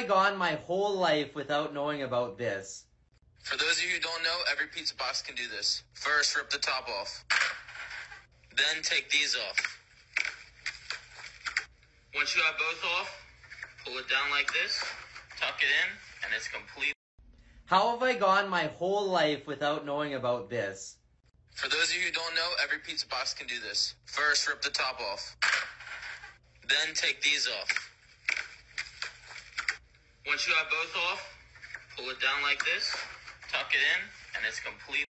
I gone my whole life without knowing about this? For those of you who don't know, every pizza box can do this. First, rip the top off. Then take these off. Once you have both off, pull it down like this, tuck it in, and it's complete. How have I gone my whole life without knowing about this? For those of you who don't know, every pizza box can do this. First, rip the top off. Then take these off. Once you have both off, pull it down like this, tuck it in, and it's complete.